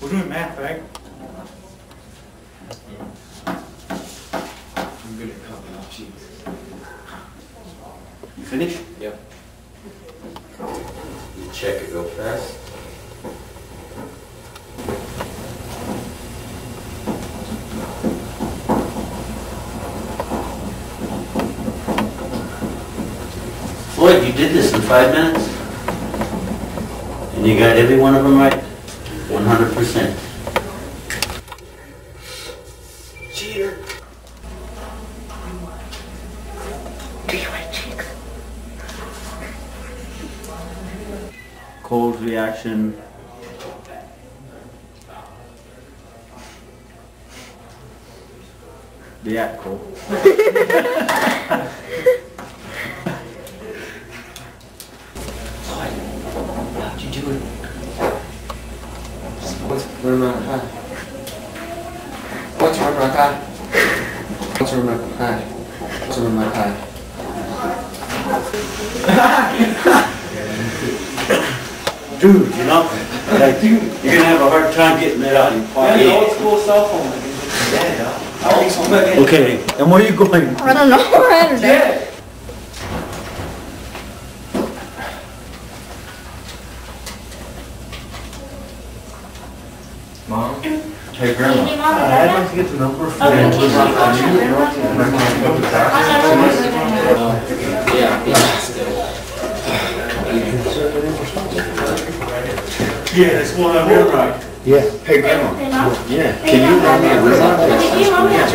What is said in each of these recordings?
We're doing math, right? I'm good at copying off sheets. You finished? Yep. Check it real fast. Boy, you did this in five minutes? And you got every one of them right? One hundred percent. Cheater. Cold reaction. React cold. How'd you do it? What's Ramon High? What's Ramon High? What's Ramon High? What's Ramon High? Dude, you know, like, you're gonna have a hard time getting that out of your pocket. school cell phone. Yeah, Old school. Okay, and where are you going? I don't know. I don't know. Mom? Hey, Grandma. I'd like to get the number for Okay. Yeah, yeah, still. Yeah, that's one I'm here, right? Hey, Grandma. Yeah. Can you run me a Rizon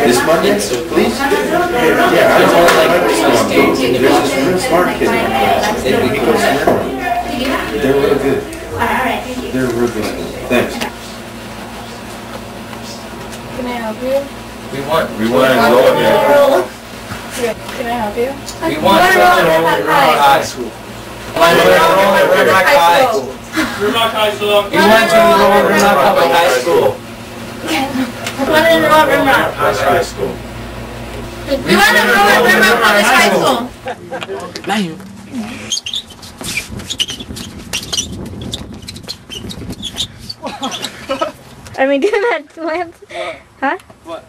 This Monday, please? Yeah, I told like some games there's this real smart kid in my class. And we go. They're real good. Alright, thank you. They're real good. Thanks. Can I help you? We want, we want to go there. Can I help you? We want to go to Rimrock High School. We want to go to Rimrock High School. Rimrock High School. We want to enroll in Rimrock Public High School. I want to enroll at Rimrock. High School. We want to enroll at Rimrock Public High School. I mean, do that, Lance. Huh? What?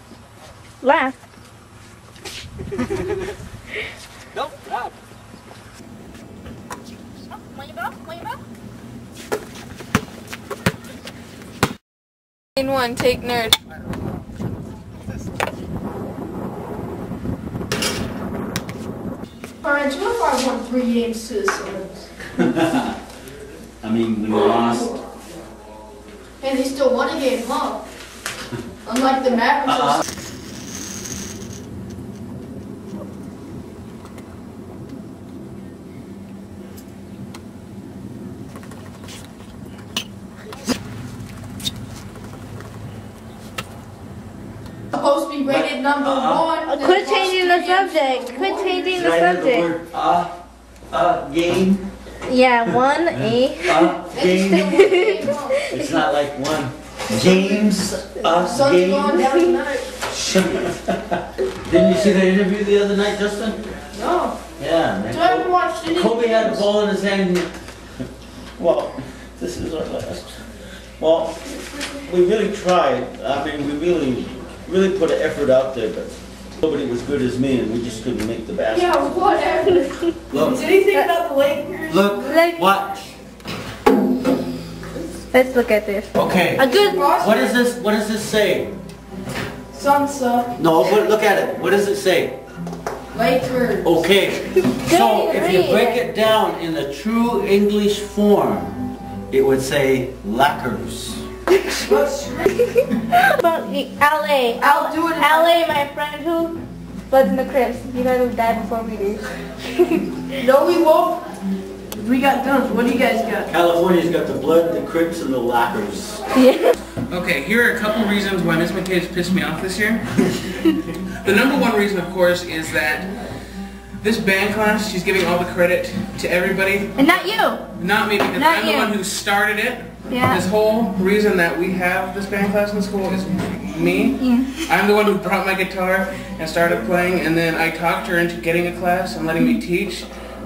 Laugh. Nope, stop. In one, take nerd. Alright, so if I won three games to the Suns, I mean, we lost. And they still won a game, huh? Unlike the Mavericks. Supposed to be rated number one. Uh, Quit changing the subject. Quit changing the subject. Uh, uh, game, Yeah, one, A. uh, And they still won a game. It's not like one James, uh, Suns are going down tonight. Didn't you see the interview the other night, Justin? No. Yeah, So I man. haven't watched any. Kobe had a ball in his hand. Well, this is our last. Well, we really tried. I mean, we really, really put an effort out there, but nobody was good as me, and we just couldn't make the basket. Yeah, whatever. Look, Did he think about the Lakers? look, Like- watch. Let's look at this. Okay. A good. What does this? What does this say? Suns suck. No, but look at it. What does it say? Lakers. Okay. So if you break it. it down in the true English form, it would say lacquers. What's But LA. I'll do it. LA, my friend who was in the Crips. You guys will die before we do. No, we won't. We got guns. What do you guys got? California's got the blood, the crips, and the lacquers. Yeah. Okay, here are a couple reasons why Miss McKay has pissed me off this year. the number one reason, of course, is that this band class, she's giving all the credit to everybody, And not you. not me, because Not I'm the you. one who started it. Yeah. This whole reason that we have this band class in school is me. I'm the one who brought my guitar and started playing, and then I talked her into getting a class and letting me teach,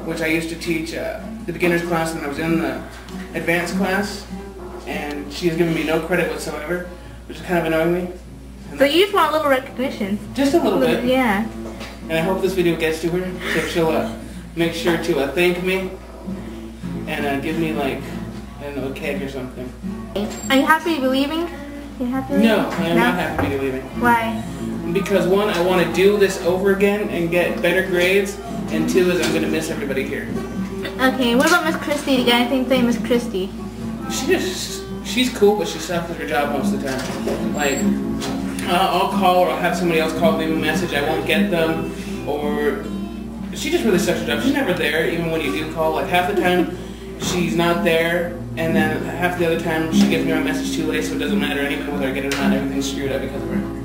which I used to teach uh, the beginner's class, and I was in the advanced class, and she has given me no credit whatsoever, which is kind of annoying me. So you just want a little recognition. Just a little bit. Yeah. And I hope this video gets to her, so she'll uh, make sure to uh, thank me and uh, give me like, I don't know, a cake or something. Are you happy to be leaving? You happy be No. I am not happy to be leaving. Why? Because one, I want to do this over again and get better grades, and two is I'm going to miss everybody here. Okay, what about Miss Christie? Do you got anything to say, Miss Christie? She just, she's cool, but she sucks at her job most of the time. Like, uh, I'll call or I'll have somebody else call, leave a message, I won't get them, or she just really sucks her job. She's never there, even when you do call. Like half the time, she's not there, and then half the other time she gives me my message too late, so it doesn't matter anyway whether I get it or not. Everything's screwed up because of her.